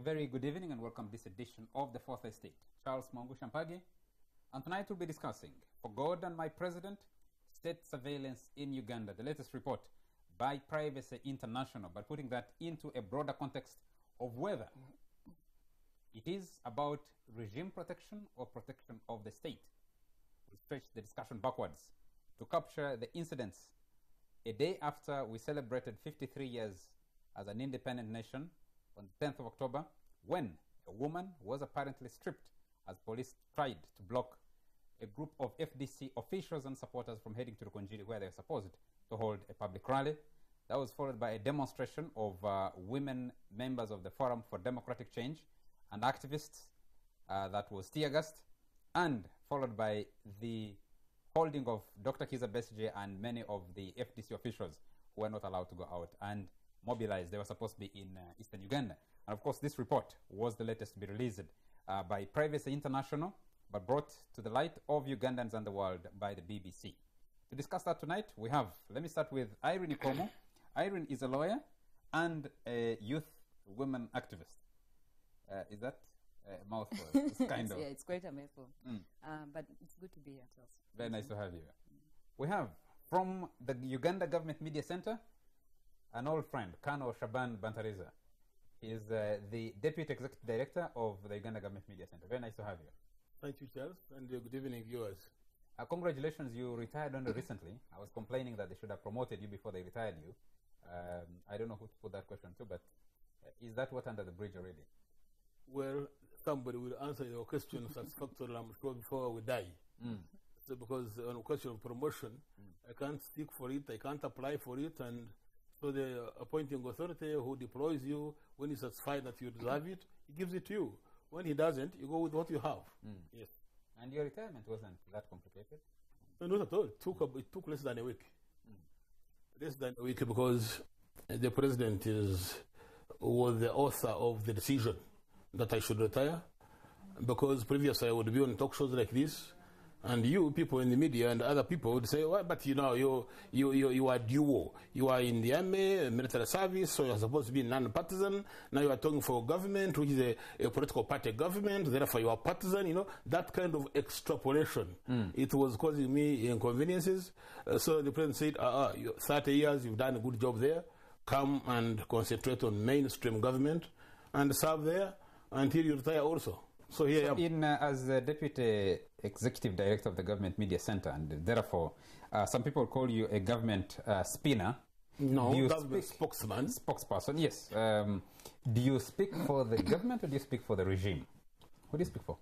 A very good evening and welcome to this edition of the Fourth Estate. Charles Mwanguhya Mpagi, and tonight we'll be discussing For God and My President, State Surveillance in Uganda, the latest report by Privacy International, but putting that into a broader context of whether it is about regime protection or protection of the state. We'll stretch the discussion backwards to capture the incidents a day after we celebrated 53 years as an independent nation on the 10th of October, when a woman was apparently stripped as police tried to block a group of FDC officials and supporters from heading to Rukungiri, where they were supposed to hold a public rally. That was followed by a demonstration of uh, women members of the Forum for Democratic Change and activists uh, that was tear gassed, and followed by the holding of Dr. Kizza Besigye and many of the FDC officials who were not allowed to go out and mobilize. They were supposed to be in uh, eastern Uganda. And of course, this report was the latest to be released uh, by Privacy International, but brought to the light of Ugandans and the world by the BBC. To discuss that tonight, we have, let me start with Irene Ikomu. Irene is a lawyer and a youth women activist. Uh, is that a mouthful? It's kind of. Yeah, it's quite a mouthful. Mm. Um, but it's good to be here, Charles. Very nice to have you. We have from the Uganda Government Media Center an old friend, Kano Shaban Bantariza. He is uh, the Deputy Executive Director of the Uganda Government Media Center. Very nice to have you. Thank you, Charles, and uh, good evening, viewers. Uh, congratulations, you retired only recently. I was complaining that they should have promoted you before they retired you. Um, I don't know who to put that question to, but uh, is that what under the bridge already? Well, somebody will answer your question satisfactorily, I'm sure, before we die. Mm. So because on a question of promotion, I can't speak for it, I can't apply for it, and so the appointing authority who deploys you, when he's satisfied that you deserve it, he gives it to you. When he doesn't, you go with what you have. Mm. Yes. And your retirement wasn't that complicated? No, not at all. It took, a, it took less than a week. Less than a week because the president is was the author of the decision that I should retire. Because previously I would be on talk shows like this, and you people in the media and other people would say, well, but you know, you, you, you, you are dual. You are in the army, military service, so you're supposed to be non-partisan. Now you are talking for government, which is a, a political party government, therefore you are partisan, you know, that kind of extrapolation. It was causing me inconveniences. Uh, so the president said, uh, uh, 30 years, you've done a good job there. Come and concentrate on mainstream government and serve there until you retire also. So here I am. In uh, as the deputy executive director of the government media center, and therefore, uh, some people call you a government uh, spinner. No, you government speak- spokesman. Spokesperson, yes. Um, do you speak for the government or do you speak for the regime? Who do you speak for?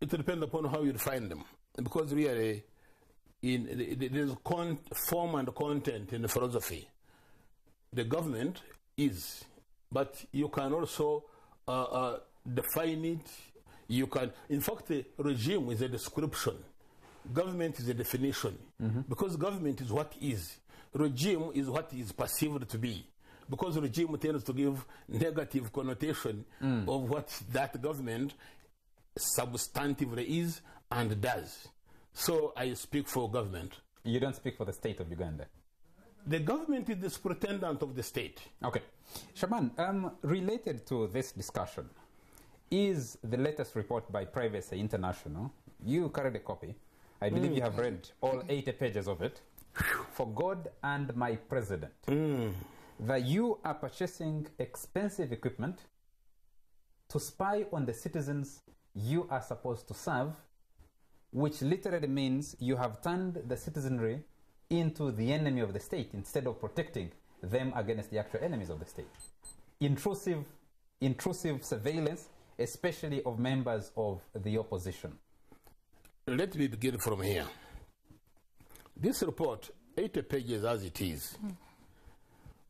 it depends upon how you define them. Because really, in the- the- there's con- form and content in the philosophy. The government is, but you can also uh, uh, define it. You can, in fact, the regime is a description. Government is a definition. Because government is what is. Regime is what is perceived to be. Because regime tends to give negative connotation of what that government substantively is and does. So I speak for government. You don't speak for the state of Uganda. The government is the superintendent of the state. Okay. Shaban, um, related to this discussion, is the latest report by Privacy International, you carried a copy. I believe you have mm. read all 80 pages of it. For God and my president, mm. that you are purchasing expensive equipment to spy on the citizens you are supposed to serve, which literally means you have turned the citizenry into the enemy of the state instead of protecting them against the actual enemies of the state. Intrusive, intrusive surveillance, especially of members of the opposition. Let me begin from here. This report, 80 pages as it is,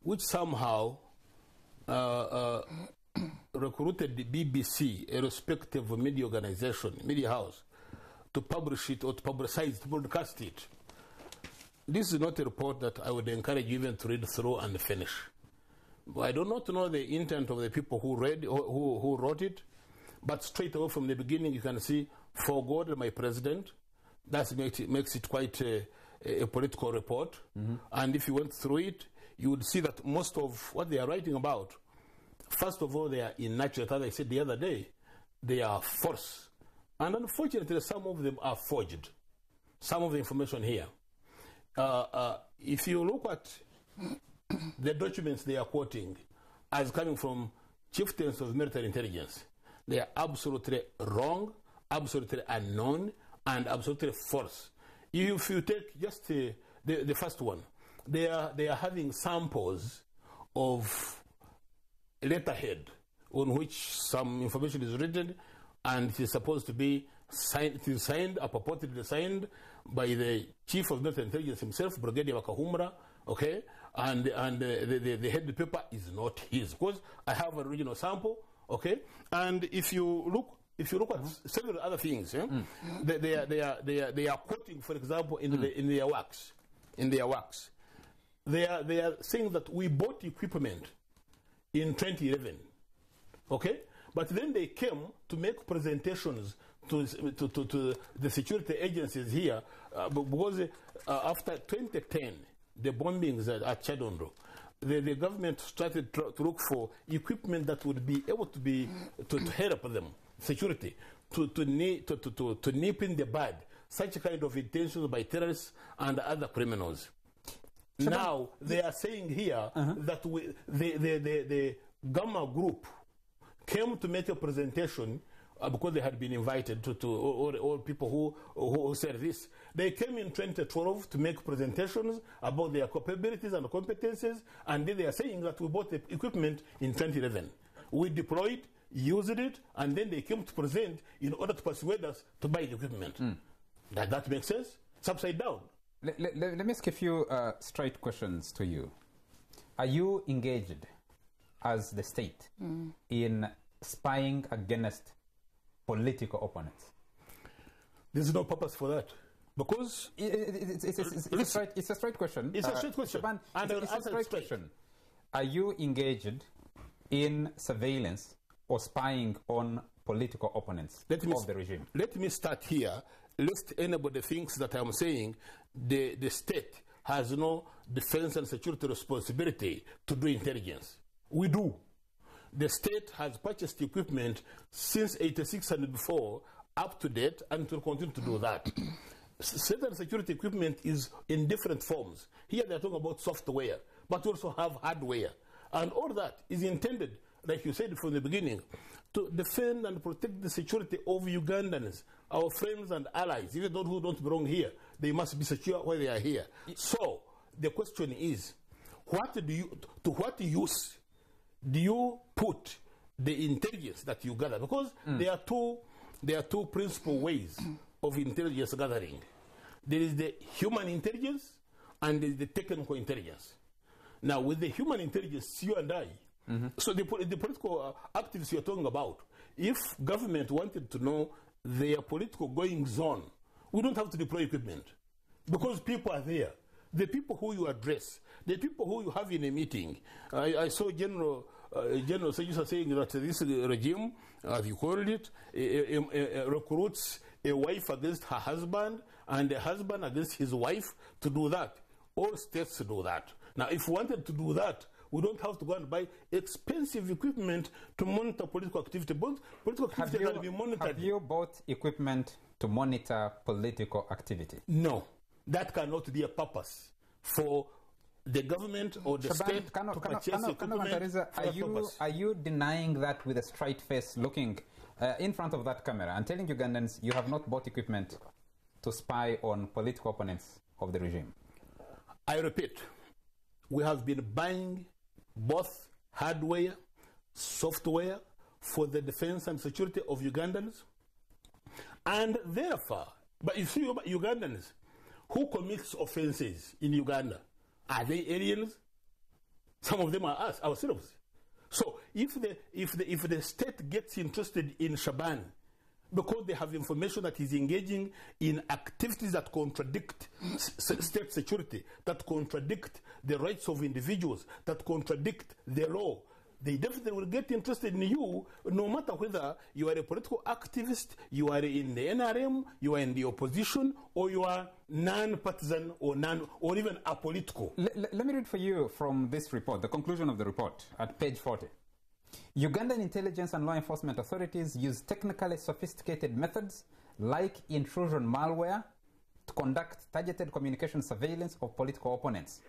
which somehow uh, uh, recruited the BBC, a respective media organization, media house, to publish it or to publicize, to broadcast it. This is not a report that I would encourage you even to read through and finish. I do not know the intent of the people who read who, who wrote it, but straight away from the beginning you can see for God my president. That makes it, makes it quite a, a political report. And if you went through it, you would see that most of what they are writing about First of all, they are inaccurate. As I said the other day, they are false. And unfortunately, some of them are forged. Some of the information here. Uh, uh, if you look at the documents they are quoting as coming from chieftains of military intelligence, they are absolutely wrong, absolutely unknown, and absolutely false. If you take just uh, the, the first one, they are, they are having samples of letterhead on which some information is written and it is supposed to be signed, signed, or purportedly signed by the chief of national intelligence himself, Brigadier Bakahumura, okay? And, and uh, the, the, the head paper is not his because I have an original sample, okay? And if you look if you look at several other things, eh, they, they, are, they, are, they, are, they are quoting, for example, in, the, in their works, in their works, they are, they are saying that we bought equipment in 2011, okay? But then they came to make presentations to, to, to, to the security agencies here uh, because uh, after 2010, the bombings at, at Kyadondo, the, the government started to, to look for equipment that would be able to be to, to help them security to to, to, to, to, to nip in the bud such kind of intentions by terrorists and other criminals. Now they are saying here uh-huh. that we, the, the, the, the Gamma group came to make a presentation uh, because they had been invited to, to all, all people who, who said this. They came in 2012 to make presentations about their capabilities and competences, and then they are saying that we bought the equipment in 2011. We deployed, used it, and then they came to present in order to persuade us to buy the equipment. Does that make sense? It's upside down. Let, let, let me ask a few uh, straight questions to you. Are you engaged as the state in spying against political opponents? There's no purpose for that. Because I- I- It's, it's, it's, it's, a, straight, it's a straight question. It's a uh, straight question. Shaban, And it's, it's a straight straight. question. Are you engaged in surveillance or spying on political opponents Let me of the regime? Let me start here. Lest anybody thinks that I'm saying the, the state has no defense and security responsibility to do intelligence. We do. The state has purchased equipment since 86 and before, up to date, and will continue to do that. And security equipment is in different forms. Here they're talking about software, but also have hardware. And all that is intended, like you said from the beginning, to defend and protect the security of Ugandans, our friends and allies, even those who don't belong here. They must be secure while they are here. So the question is, what do you, to what use do you put the intelligence that you gather? Because there are two there are two principal ways of intelligence gathering. There is the human intelligence and there is the technical intelligence. Now, with the human intelligence, you and I, so the, the political uh, activists you're talking about, if government wanted to know their political goings on, we don't have to deploy equipment because people are there. The people who you address, the people who you have in a meeting. I, I saw General uh, General Sejusa saying that this regime, as you called it, recruits a wife against her husband and a husband against his wife to do that. All states do that. Now, if we wanted to do that, we don't have to go and buy expensive equipment to monitor political activity. Both political Have activity can be monitored. have you bought equipment to monitor political activity? No, that cannot be a purpose for the government or the Shaban, state to purchase equipment for are you, purpose. are you denying that with a straight face looking uh, in front of that camera and telling Ugandans you have not bought equipment to spy on political opponents of the regime? I repeat, we have been buying both hardware, software for the defense and security of Ugandans, and therefore, but you see, Ugandans who commits offenses in Uganda are they aliens? Some of them are us ourselves. So if the if the if the state gets interested in Shaban because they have information that he's engaging in activities that contradict state security, that contradict the rights of individuals, that contradict the law, they definitely will get interested in you no matter whether you are a political activist, you are in the NRM, you are in the opposition, or you are non-partisan or non or even apolitical. L- let me read for you from this report, the conclusion of the report at page 40. Ugandan intelligence and law enforcement authorities use technically sophisticated methods like intrusion malware to conduct targeted communication surveillance of political opponents,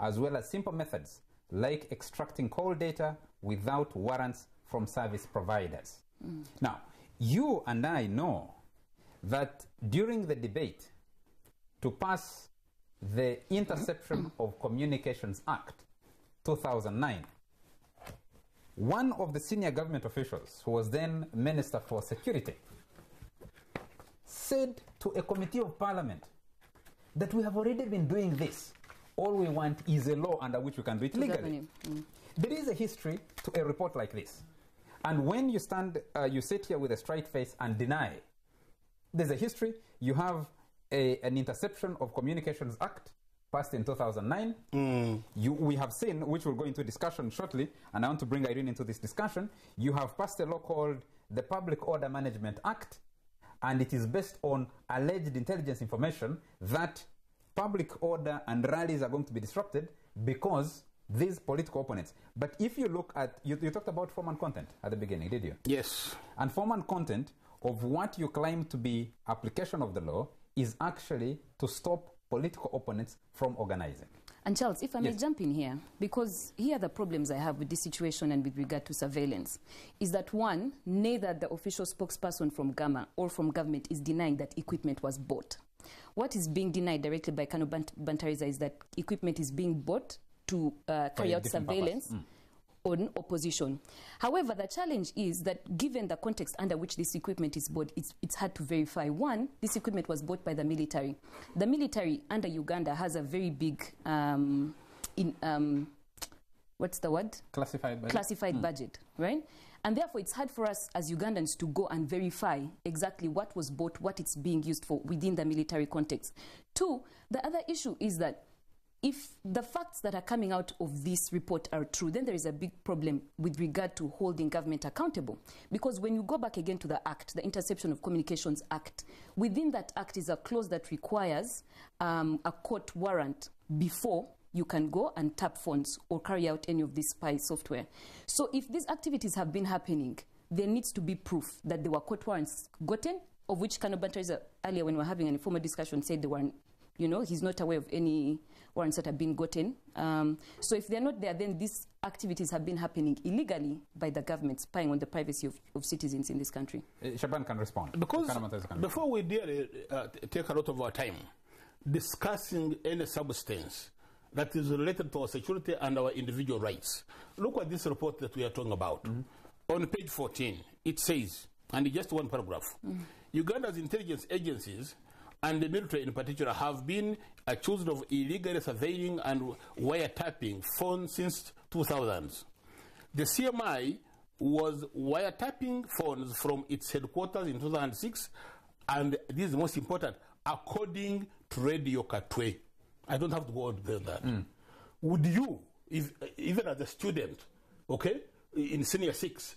as well as simple methods like extracting call data without warrants from service providers. Mm. Now, you and I know that during the debate to pass the Interception mm-hmm. of Communications Act 2009, one of the senior government officials, who was then Minister for Security, said to a committee of parliament that we have already been doing this. All we want is a law under which we can do it legally. Mm. There is a history to a report like this. And when you stand, uh, you sit here with a straight face and deny, there's a history. You have a, an Interception of Communications Act passed in 2009. You, we have seen, which we'll go into discussion shortly, and I want to bring Irene into this discussion. You have passed a law called the Public Order Management Act, and it is based on alleged intelligence information that public order and rallies are going to be disrupted because these political opponents. But if you look at, you, you talked about form and content at the beginning, did you? Yes. And form and content of what you claim to be application of the law is actually to stop political opponents from organizing. And Charles, if I may Yes. jump in here, because here are the problems I have with this situation and with regard to surveillance, is that one, neither the official spokesperson from Gamma or from government is denying that equipment was bought. What is being denied directly by Kano Bant- Bantariza is that equipment is being bought to uh, carry out surveillance purpose. on opposition. However, the challenge is that given the context under which this equipment is bought, it's, it's hard to verify. One, this equipment was bought by the military. The military under Uganda has a very big, um, in, um, what's the word? Classified by classified budget, right? And therefore, it's hard for us as Ugandans to go and verify exactly what was bought, what it's being used for within the military context. Two, the other issue is that if the facts that are coming out of this report are true, then there is a big problem with regard to holding government accountable. Because when you go back again to the Act, the Interception of Communications Act, within that Act is a clause that requires um, a court warrant before you can go and tap phones or carry out any of this spy software. So if these activities have been happening, there needs to be proof that there were court warrants gotten, of which Kano Bantariza earlier when we were having an informal discussion said there weren't you know, he's not aware of any warrants that have been gotten. Um, so if they're not there, then these activities have been happening illegally by the government, spying on the privacy of, of citizens in this country. Uh, Shaban can respond. Because Kana Mataiza can before we dare uh, take a lot of our time discussing any substance that is related to our security and our individual rights, look at this report that we are talking about. On page 14, it says, and just one paragraph, Uganda's intelligence agencies and the military in particular have been accused of illegally surveilling and wiretapping phones since 2000. The CMI was wiretapping phones from its headquarters in 2006, and this is most important, according to Radio Katwe. I don't have to go on beyond that. Would you, if, even as a student, okay, in senior six,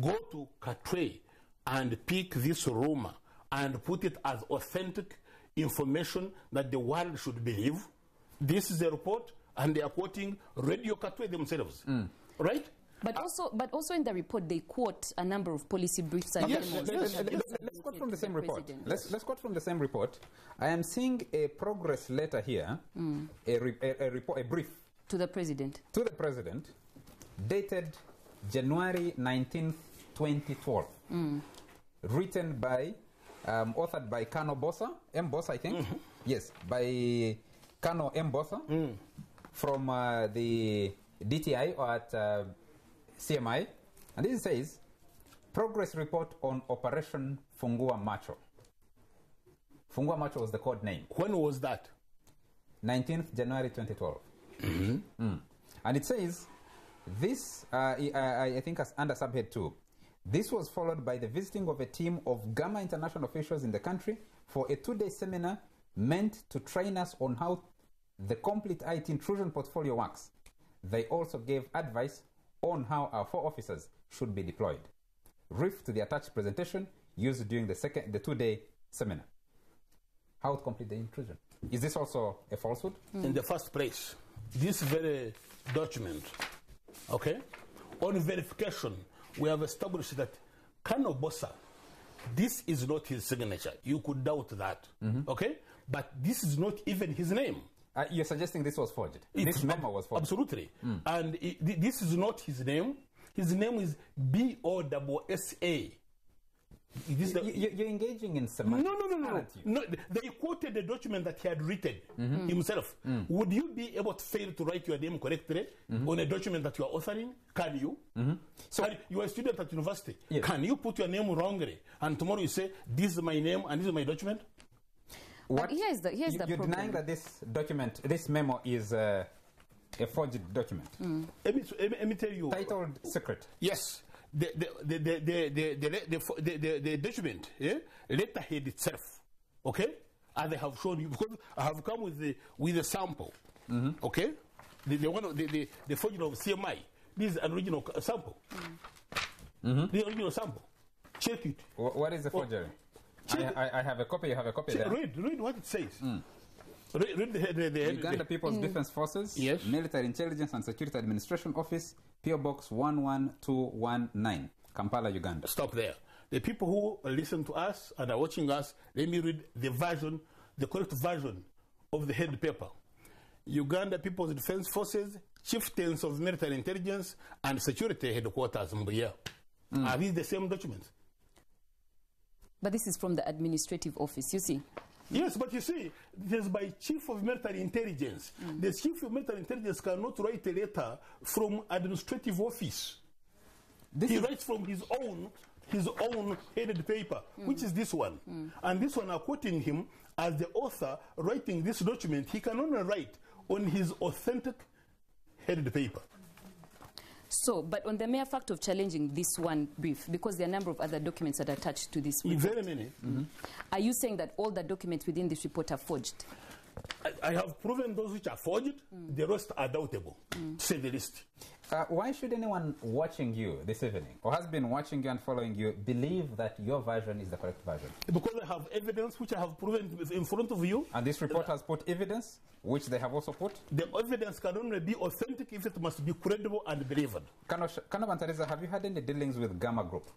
go to Katwe and pick this rumor and put it as authentic information that the world should believe? This is a report, and they are quoting Radio Katwe themselves, mm. right? But also, but also in the report, they quote a number of policy briefs and Yes, yes, that yes. Let's, quote from the same report. president. Let's, let's quote from the same report. I am seeing a progress letter here, a, re, a, a, report, a brief to the president. to the president, dated January 19th, 2012, written by, um, authored by Kano Bosa, M. Bosa, I think. Yes, by Kano M. Bosa from uh, the DTI or at uh, CMI. And this says, progress report on Operation Fungua Macho. Fungua Macho was the code name. When was that? 19th January 2012. Mm. And it says, this, uh, I, I, I think, as under subhead 2, this was followed by the visiting of a team of Gamma International officials in the country for a two day seminar meant to train us on how the complete IT intrusion portfolio works. They also gave advice on how our four officers should be deployed. Riff to the attached presentation used during the, second, the two day seminar. How to complete the intrusion. Is this also a falsehood? In the first place, this very document, okay, on verification, we have established that Kano Bossa, this is not his signature. You could doubt that. Mm-hmm. Okay? But this is not even his name. Uh, you're suggesting this was forged. It's this memo was forged. Absolutely. And it, th- this is not his name. His name is B O S A. This the- You- You're engaging in semantics. no, no, no, no. no. They quoted the document that he had written Mm-hmm. himself. Mm. Would you be able to fail to write your name correctly Mm-hmm. on a document that you are authoring? Can you? So Can- you are a student at university. Yes. Can you put your name wrongly and tomorrow you say this is my name and this is my document? What, here is the- here's you, the You're problem. denying that this document, this memo is uh, a forged document. Let me, let me, let me tell you. Titled secret. Yes. The, the, the, the, the, the, the, the, the, the, the document, yeah, letterhead itself, okay, as I have shown you, because I have come with the, with the sample, okay, the, the one, of- the, the, the forgery of CMI, this is an original c- sample, the original sample, check it, Wh- what is the forgery? I, Check- I, I have a copy, you have a copy Check- there. read, read what it says, hmm. read, read the, the, the, Uganda the, People's mm. Defense Forces, Yes. Military Intelligence and Security Administration Office, PO Box 11219, Kampala, Uganda. stop there. The people who listen to us and are watching us, let me read the version, the correct version of the head paper. Uganda People's Defense Forces, Chieftains of Military Intelligence and Security Headquarters, Mbuya. Hmm. Are these the same documents? But this is from the administrative office, you see. Yes, but you see, it is by Chief of Military Intelligence. Mm. The Chief of Military Intelligence cannot write a letter from administrative office. This he writes from his own his own headed paper, mm. which is this one. Mm. And this one are quoting him as the author writing this document. He can only write on his authentic headed paper. So, but on the mere fact of challenging this one brief, because there are a number of other documents that are attached to this report, Very many. Mm-hmm. are you saying that all the documents within this report are forged? I, I have proven those which are forged. The rest are doubtable, to say the least. Uh, why should anyone watching you this evening, or has been watching you and following you, believe that your version is the correct version? Because I have evidence which I have proven in front of you. And this report has put evidence, which they have also put. The evidence can only be authentic if it must be credible and believed. Kano Kano Bantariza, have you had any dealings with Gamma Group?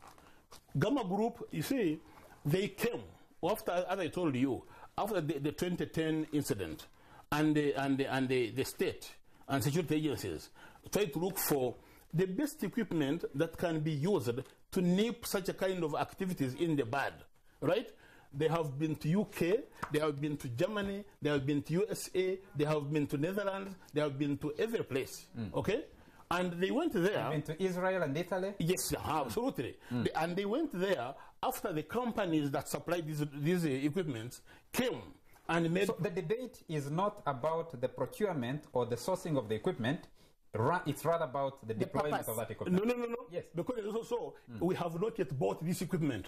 Gamma Group, you see, they came after, as I told you, after the, the 2010 incident, and the, and the, and the, the state and security agencies tried to look for the best equipment that can be used to nip such a kind of activities in the bud, right? They have been to UK, they have been to Germany, they have been to USA, they have been to Netherlands, they have been to every place, hmm. okay? And they went there. Been to Israel and Italy? Yes, hmm. absolutely. Hmm. They- and they went there after the companies that supplied these, these equipments came and made. So the debate is not about the procurement or the sourcing of the equipment. Ra- it's rather about the, deployment purpose. of that equipment. no, no, no. no. Yes. Because also we have not yet bought this equipment.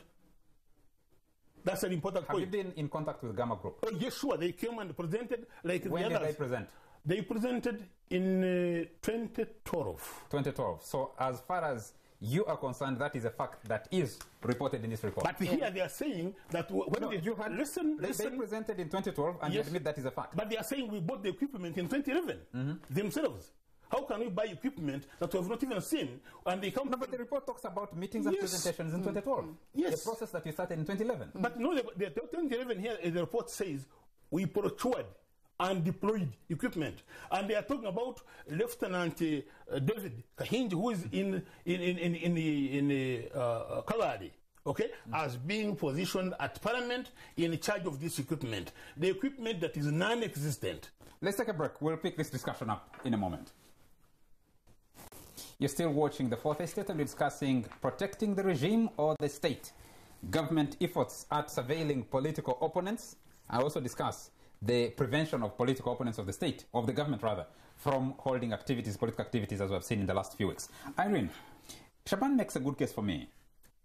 That's an important Have you point. been in contact with Gamma Group? Oh, yes, sure. They came and presented like When the did they present? They presented in uh, 2012. 2012. So as far as you are concerned, that is a fact that is reported in this report. But here they are saying that when No, they, you had listen, they, they presented in 2012 and Yes. you admit that is a fact. But they are saying we bought the equipment in 2011 Mm-hmm. themselves. How can we buy equipment that we have not even seen? And they come. No, but the report talks about meetings and Yes. presentations in 2012. Yes. The process that you started in 2011. But no, the, the 2011 here, the report says we procured and deployed equipment. And they are talking about Lieutenant uh, David Kahinji, who is in, in, in, in, in the, in the uh, Kalahari, okay, as being positioned at Parliament in charge of this equipment. The equipment that is non existent. Let's take a break. We'll pick this discussion up in a moment. You're still watching the Fourth Estate and we're discussing protecting the regime or the state, government efforts at surveilling political opponents. I also discuss the prevention of political opponents of the state, of the government rather, from holding activities, political activities, as we've seen in the last few weeks. Irene, Shaban makes a good case for me.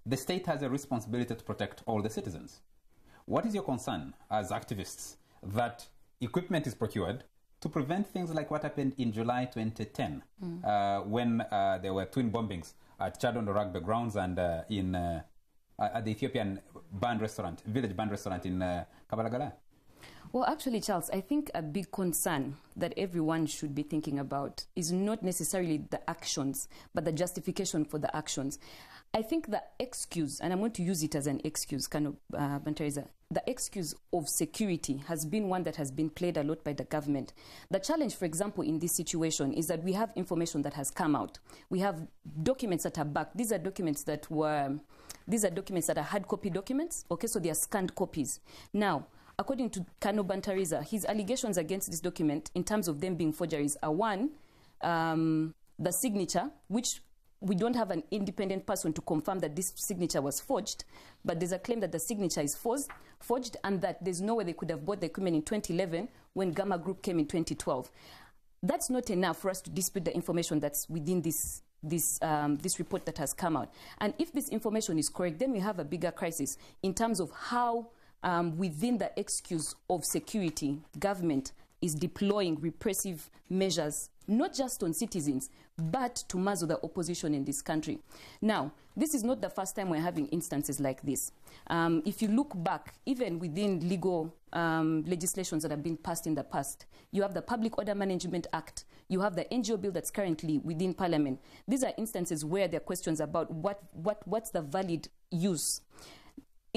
The state has a responsibility to protect all the citizens. What is your concern as activists that equipment is procured to prevent things like what happened in July 2010 uh, when uh, there were twin bombings at Kyadondo Rugby grounds and uh, in uh, at the Ethiopian band restaurant, village band restaurant in uh, Kabalagala? Well, actually, Charles, I think a big concern that everyone should be thinking about is not necessarily the actions, but the justification for the actions. I think the excuse, and I'm going to use it as an excuse, kind of, uh, the excuse of security has been one that has been played a lot by the government. The challenge, for example, in this situation is that we have information that has come out. We have documents that are back. These are documents that were, these are documents that are hard copy documents. Okay, so they are scanned copies. Now, according to Kano Bantariza, his allegations against this document, in terms of them being forgeries, are one, um, the signature, which we don't have an independent person to confirm that this signature was forged, but there's a claim that the signature is forged, forged and that there's no way they could have bought the equipment in 2011 when Gamma Group came in 2012. That's not enough for us to dispute the information that's within this this um, this report that has come out. And if this information is correct, then we have a bigger crisis in terms of how, um, within the excuse of security, government is deploying repressive measures, not just on citizens, but to muzzle the opposition in this country. Now, this is not the first time we're having instances like this. Um, if you look back, even within legal um, legislations that have been passed in the past, you have the Public Order Management Act, you have the NGO bill that's currently within Parliament. These are instances where there are questions about what, what, what's the valid use.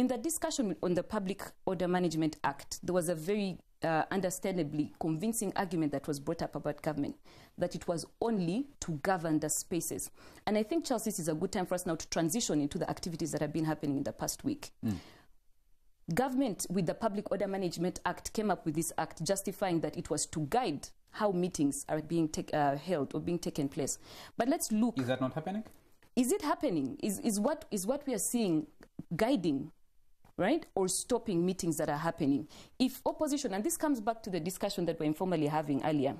In the discussion on the Public Order Management Act, there was a very uh, understandably convincing argument that was brought up about government that it was only to govern the spaces. And I think, Charles, this is a good time for us now to transition into the activities that have been happening in the past week. Government, with the Public Order Management Act, came up with this act justifying that it was to guide how meetings are being take, uh, held or being taken place. But let's look. Is that not happening? Is it happening? Is, is, what, is what we are seeing guiding right? Or stopping meetings that are happening. If opposition, and this comes back to the discussion that we're informally having earlier,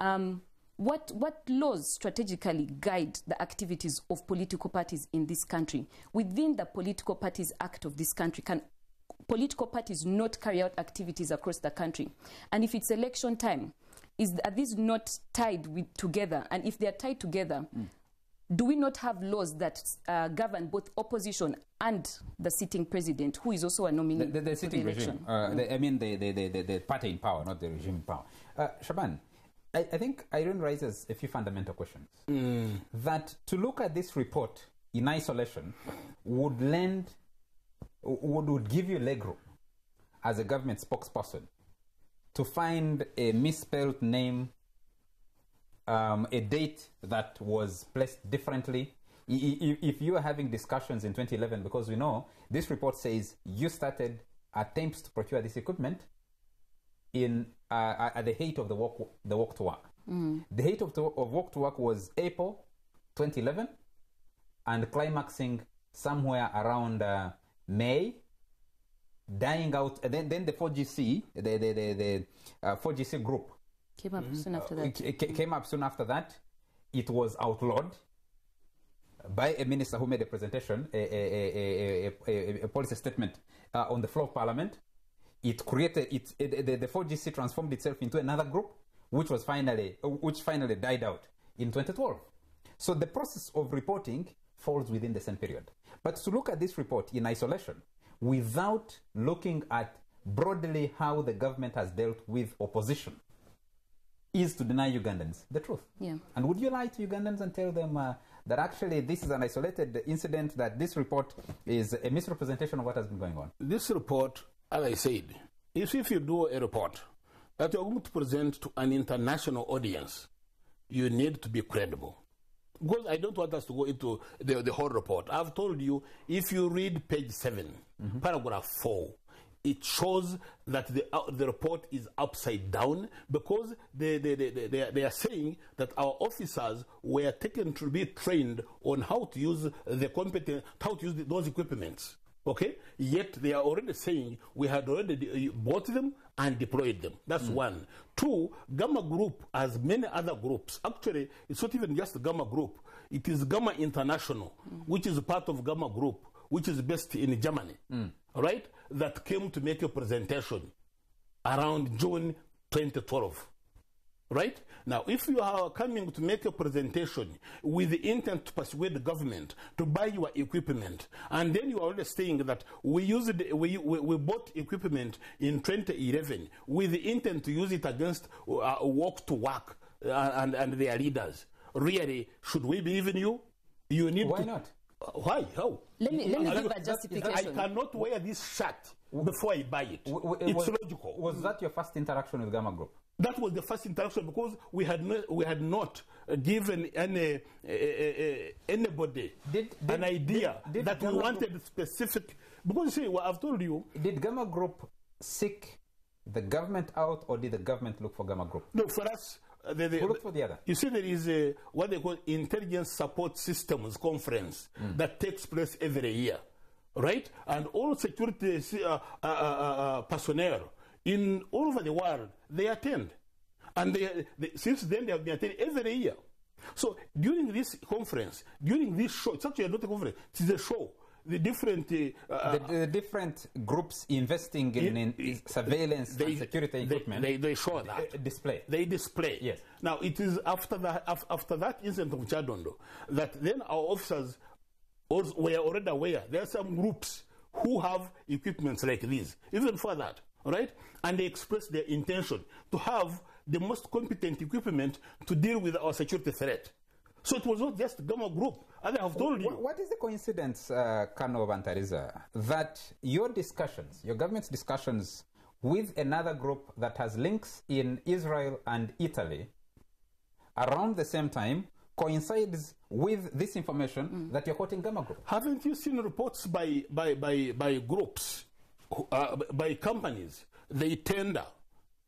um, what, what laws strategically guide the activities of political parties in this country? Within the Political Parties Act of this country, can political parties not carry out activities across the country? And if it's election time, is, are these not tied with, together? And if they are tied together, do we not have laws that uh, govern both opposition and the sitting president, who is also a nominee The, the, the for sitting the regime. Uh, the, I mean, the, the, the, the, the party in power, not the regime in power. Uh, Shaban, I, I think Irene raises a few fundamental questions. That to look at this report in isolation would lend, would, would give you leg room as a government spokesperson to find a misspelled name um, a date that was placed differently. If you are having discussions in 2011, because we know this report says you started attempts to procure this equipment in uh, at the height of the walk, the walk to work. The height of, the, of walk to work was April 2011, and climaxing somewhere around uh, May, dying out. And then, then the 4GC, the the the, the uh, 4GC group Came up soon after that. it ca- came up soon after that. It was outlawed by a minister who made a presentation, a, a, a, a, a, a policy statement uh, on the floor of parliament. It created it, it the, the 4GC transformed itself into another group, which was finally which finally died out in 2012. So the process of reporting falls within the same period. But to look at this report in isolation, without looking at broadly how the government has dealt with opposition, is to deny Ugandans the truth. Yeah. And would you lie to Ugandans and tell them uh, that actually this is an isolated incident, that this report is a misrepresentation of what has been going on? This report, as I said, is if you do a report that you're going to present to an international audience, you need to be credible. Because I don't want us to go into the, the whole report. I've told you, if you read page 7, paragraph 4, it shows that the, uh, the report is upside down because they, they, they, they, are- they are saying that our officers were taken to be trained on how to use the competent, how to use the, those equipments. Okay? Yet they are already saying we had already de- uh, bought them and deployed them. That's hmm. one. Two, Gamma Group, as many other groups, actually, it's not even just Gamma Group, it is Gamma International, hmm. which is part of Gamma Group, which is based in Germany, hmm. right? That came to make a presentation around June 2012. Right? Now, if you are coming to make a presentation with the intent to persuade the government to buy your equipment, and then you are already saying that we used we, we, we bought equipment in 2011 with the intent to use it against uh, walk to work uh, and, and their leaders, really, should we believe in you? You need Why to, not? Why? How? Let me, let me Are give you- a I justification. cannot wear this shirt before I buy it. W- w- it's was, logical. Was that your first interaction with Gamma Group? That was the first interaction because we had not, we had not uh, given any uh, uh, uh, anybody Did- an idea did- did that we Gamma wanted specific. Because see, well, I've told you. Did Gamma Group seek the government out, or did the government look for Gamma Group? No, for us, the, the, Who looked for the other? You see, there is a, what they call intelligence support systems conference that takes place every year, right? And all security uh, uh, uh, uh, personnel in all over the world they attend, and they, they, since then they have been attending every year. So during this conference, during this show, it's actually not a conference; it is a show. The different uh, uh, the, the different groups investing in, in, in surveillance and security they, equipment they, they show that uh, display. they display. Yes. Now it is after that after that incident of Kyadondo that then our officers were already aware there are some groups who have equipments like these, even for that, right? And they express their intention to have the most competent equipment to deal with our security threat. So it was not just Gamma Group, as I have told you. What is the coincidence, uh, Kano Bantariza, that your discussions, your government's discussions with another group that has links in Israel and Italy around the same time coincides with this information that you're quoting Gamma Group? Haven't you seen reports by, by, by, by groups, uh, by companies? They tender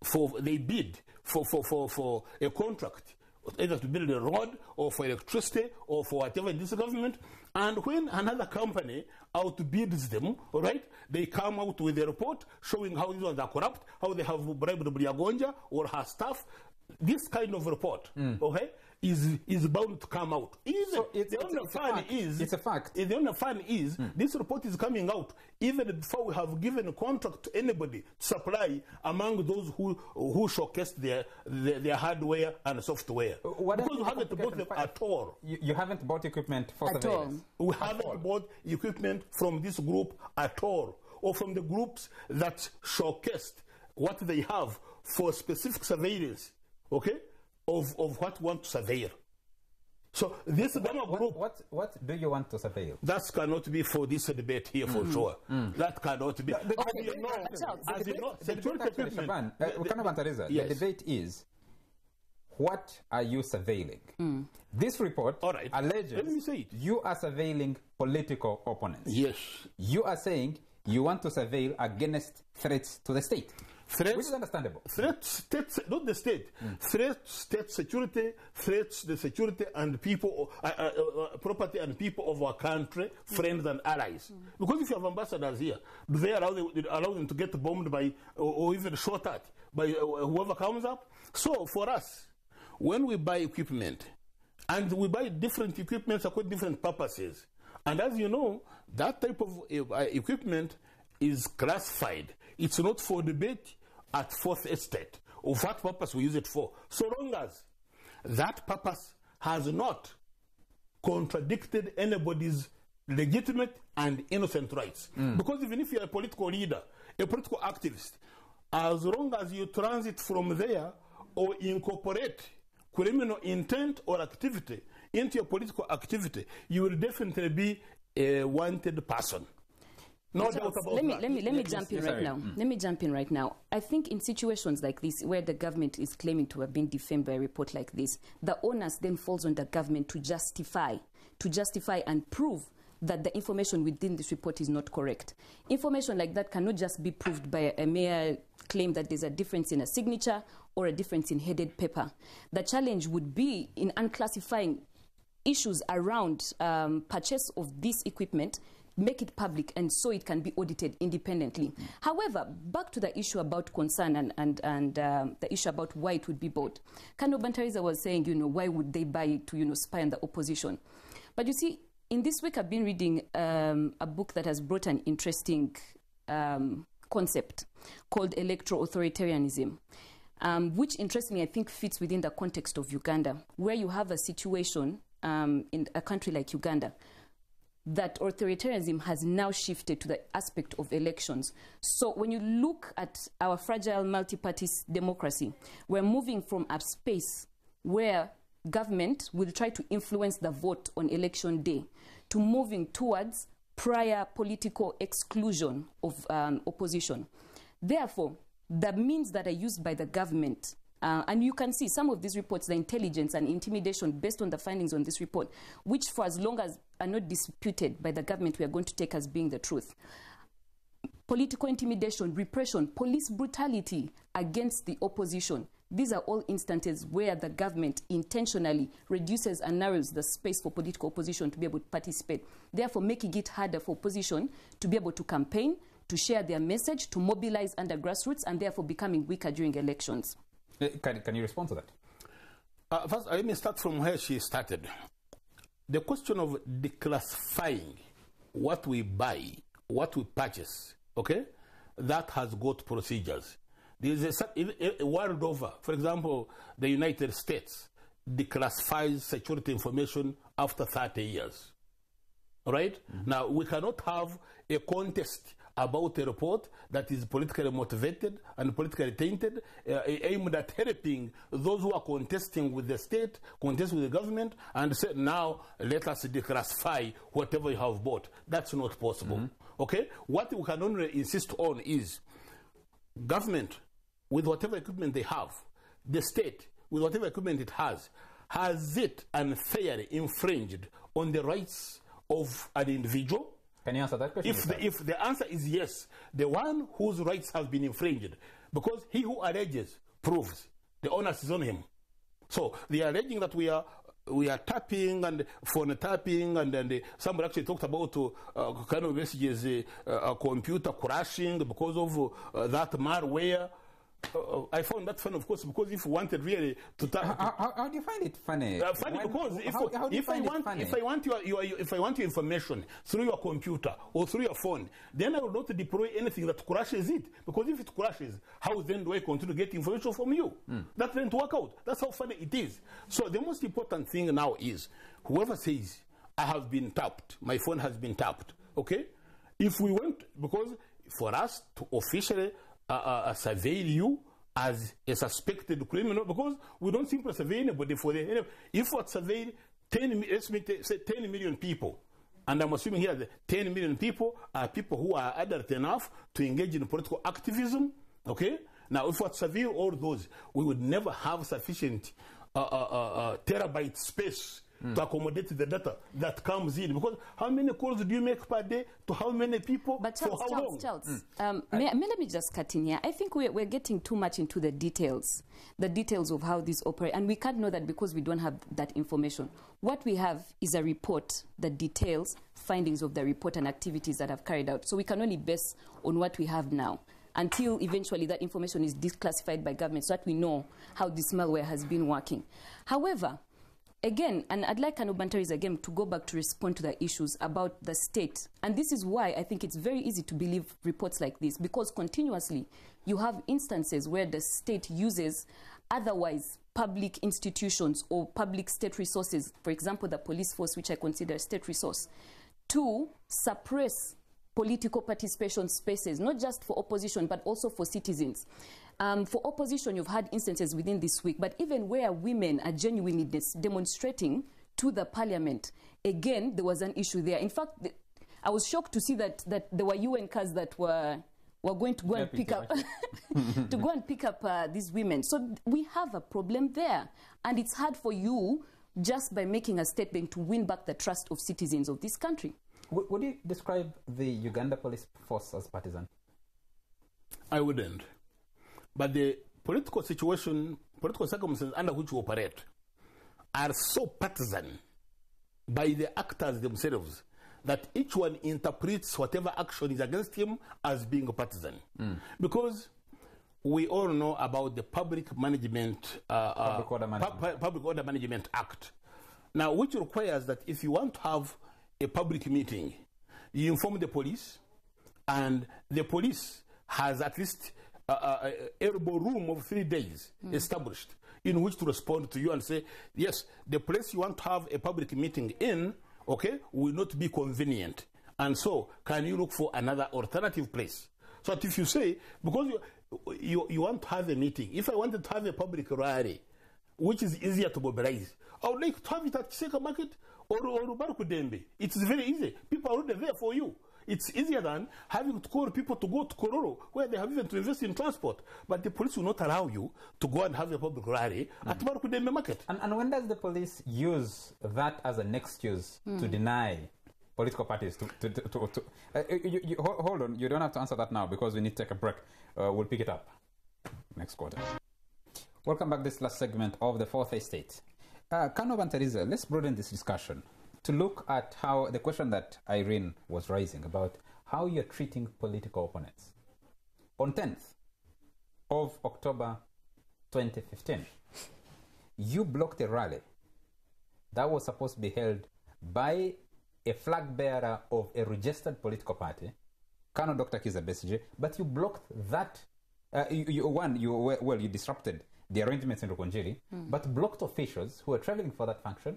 for, they bid for, for, for, for a contract, either to build a road or for electricity or for whatever in this government. And when another company outbids them, all right, they come out with a report showing how these ones are corrupt, how they have bribed Briagonja or her staff. This kind of report, hmm. okay, is is bound to come out. Even So it's- the it's- only it's a fun fact. is It's a fact. the only fun is hmm. this report is coming out even before we have given a contract to anybody to supply among those who who showcased their their, their hardware and software. Uh, what because is we haven't bought them at all. You, you haven't bought equipment for At surveillance. We haven't bought equipment from this group at all, or from the groups that showcased what they have for specific surveillance, okay, of, of what we want to surveil. So this Gamma What, group what, what do you want to surveil? that cannot be for this debate here for mm-hmm. sure. Mm. That cannot be. the- as Okay, you know, as you know, The security debate equipment. Uh, the- yes. the debate is what are you surveilling? Mm. This report All right. alleges Let me say it. you are surveilling political opponents. Yes. You are saying you want to surveil against threats to the state, Threats, which is understandable. threats, state, not the state. Threats, state security, threats the security and people, uh, uh, uh, property and people of our country, friends and allies. Because if you have ambassadors here, do they allow them, allow them to get bombed by, or, or even shot at by uh, whoever comes up? So for us, when we buy equipment, and we buy different equipment for different purposes. And as you know, that type of uh, equipment is classified. It's not for debate at fourth estate of what purpose we use it for. So long as that purpose has not contradicted anybody's legitimate and innocent rights. Mm. Because even if you're a political leader, a political activist, as long as you transit from there or incorporate criminal intent or activity into your political activity, you will definitely be a wanted person. No doubt about let me that. let me let me Yes, jump yes, in right sorry. now. Let me jump in right now. I think in situations like this, where the government is claiming to have been defamed by a report like this, the onus then falls on the government to justify, to justify and prove that the information within this report is not correct. Information like that cannot just be proved by a mere claim that there's a difference in a signature or a difference in headed paper. The challenge would be in unclassifying issues around um, purchase of this equipment make it public and so it can be audited independently. However, back to the issue about concern and, and, and um, the issue about why it would be bought. Kano Bantariza was saying, you know, why would they buy it to, you know, spy on the opposition? But you see, in this week I've been reading um, a book that has brought an interesting um, concept called electro-authoritarianism. um, which interestingly I think fits within the context of Uganda, where you have a situation um, in a country like Uganda that authoritarianism has now shifted to the aspect of elections. So when you look at our fragile multi-party democracy, we're moving from a space where government will try to influence the vote on election day to moving towards prior political exclusion of um, opposition. Therefore, the means that are used by the government uh, and you can see some of these reports, the intelligence and intimidation based on the findings on this report, which for as long as are not disputed by the government, we are going to take as being the truth. Political intimidation, repression, police brutality against the opposition. These are all instances where the government intentionally reduces and narrows the space for political opposition to be able to participate, therefore making it harder for opposition to be able to campaign, to share their message, to mobilize under grassroots, and therefore becoming weaker during elections. Uh, Can, can you respond to that? Uh, first, let me start from where she started. The question of declassifying what we buy, what we purchase, okay, that has got procedures. There is a, a, world over, for example, the United States declassifies security information after 30 years. All right? Now, we cannot have a contest about a report that is politically motivated and politically tainted, uh, aimed at helping those who are contesting with the state, contest with the government, and said, now let us declassify whatever you have bought. That's not possible. Okay? What we can only insist on is government, with whatever equipment they have, the state, with whatever equipment it has, has it unfairly infringed on the rights of an individual? Can you answer that question? If the, if the answer is yes, the one whose rights have been infringed, because he who alleges proves, the onus is on him. So they are alleging that we are we are tapping and phone tapping and then the, somebody actually talked about uh, kind of messages, uh, a computer crashing because of uh, that malware. Uh, I found that fun, of course, because if you wanted really to tap, how, how, how do you find it funny? uh, funny When- because if, how, how if I want funny? if I want your, your if I want your information through your computer or through your phone, then I will not deploy anything that crashes it. Because if it crashes, how then do I continue to get information from you? Hmm. That didn't work out. That's how funny it is. So the most important thing now is whoever says I have been tapped, my phone has been tapped. Okay, if we want because for us to officially uh, surveil you as a suspected criminal because we don't simply survey anybody for the if we survey 10 let's say 10 million people and I'm assuming here that 10 million people are people who are adult enough to engage in political activism. Okay? Now, if we survey all those, we would never have sufficient uh, uh, uh, uh, terabyte space to accommodate the data that comes in. Because how many calls do you make per day to how many people But for how Charles, long? Charles, um, may, may, let me just cut in here. I think we're, we're getting too much into the details, the details of how this operate, and we can't know that because we don't have that information. What we have is a report that details findings of the report and activities that have carried out. So we can only base on what we have now until eventually that information is declassified by government so that we know how this malware has been working. However, again, and I'd like Anubantaris again to go back to respond to the issues about the state. And this is why I think it's very easy to believe reports like this because continuously you have instances where the state uses otherwise public institutions or public state resources, for example, the police force, which I consider a state resource, to suppress political participation spaces, not just for opposition, but also for citizens. Um, for opposition, you've had instances within this week, but even where women are genuinely demonstrating to the parliament, again, there was an issue there. In fact, the, I was shocked to see that, that there were UN cars that were, were going to go and pick up to go and pick up uh, these women. So we have a problem there, and it's hard for you just by making a statement to win back the trust of citizens of this country. Would, would you describe the Uganda police force as partisan? I wouldn't. But the political situation, political circumstances under which we operate are so partisan by the actors themselves that each one interprets whatever action is against him as being a partisan. Because we all know about the Public Management uh, uh, Public Order Management. Pu- Public Order Management Act. Now, which requires that if you want to have a public meeting, you inform the police, and the police has at least uh, uh, elbow room of three days established in which to respond to you and say, yes, the place you want to have a public meeting in, okay, will not be convenient. And so, can you look for another alternative place? So that if you say, because you, you, you want to have a meeting, if I wanted to have a public rally, which is easier to mobilize, I would like to have it at Kisekka Market or, or Balikuddembe. It's very easy. People are already there for you. It's easier than having to call people to go to Kololo, where they have even to invest in transport. But the police will not allow you to go and have a public rally at Balikuddembe Market. And, and when does the police use that as an excuse to deny political parties to. to, to, to, to uh, you, you, hold, hold on, you don't have to answer that now because we need to take a break. Uh, we'll pick it up next quarter. Welcome back this last segment of the Fourth Estate. Uh, Kano Bantariza, let's broaden this discussion to look at how the question that Irene was raising about how you're treating political opponents. On 10th of October 2015, you blocked a rally that was supposed to be held by a flag bearer of a registered political party, Kano Dr. Kizza Besigye, but you blocked that. Uh, you, you, one, you well, you disrupted the arrangements in Rukungiri, but blocked officials who were traveling for that function